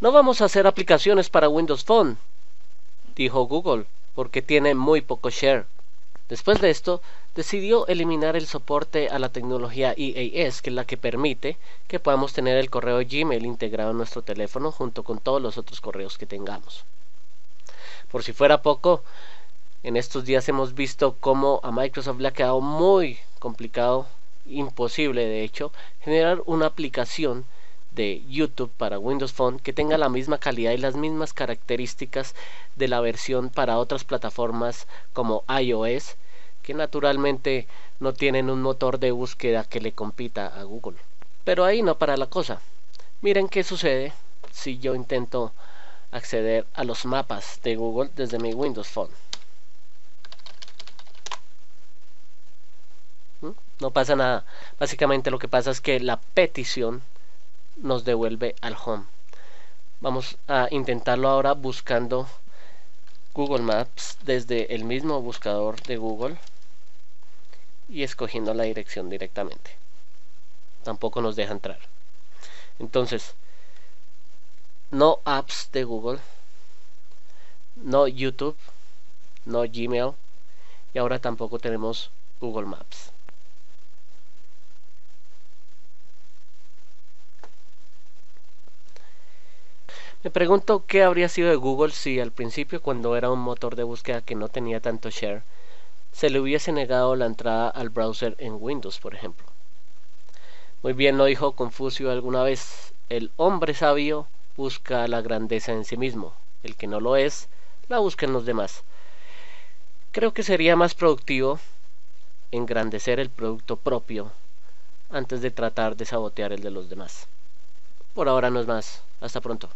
No vamos a hacer aplicaciones para Windows Phone, dijo Google, porque tiene muy poco share. Después de esto, decidió eliminar el soporte a la tecnología EAS, que es la que permite que podamos tener el correo Gmail integrado en nuestro teléfono junto con todos los otros correos que tengamos. Por si fuera poco, en estos días hemos visto cómo a Microsoft le ha quedado muy complicado, imposible de hecho, generar una aplicación de YouTube para Windows Phone que tenga la misma calidad y las mismas características de la versión para otras plataformas como iOS, que naturalmente no tienen un motor de búsqueda que le compita a Google. Pero ahí no para la cosa. Miren qué sucede si yo intento acceder a los mapas de Google desde mi Windows Phone. ¿Mm? No pasa nada. Básicamente lo que pasa es que la petición nos devuelve al home. Vamos a intentarlo ahora buscando Google Maps desde el mismo buscador de Google y escogiendo la dirección directamente. Tampoco nos deja entrar. Entonces, no apps de Google, no YouTube, no Gmail y ahora tampoco tenemos Google Maps. Me pregunto qué habría sido de Google si al principio, cuando era un motor de búsqueda que no tenía tanto share, se le hubiese negado la entrada al browser en Windows, por ejemplo. Muy bien lo dijo Confucio alguna vez, el hombre sabio busca la grandeza en sí mismo, el que no lo es, la busca en los demás. Creo que sería más productivo engrandecer el producto propio antes de tratar de sabotear el de los demás. Por ahora no es más. Hasta pronto.